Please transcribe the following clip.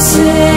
say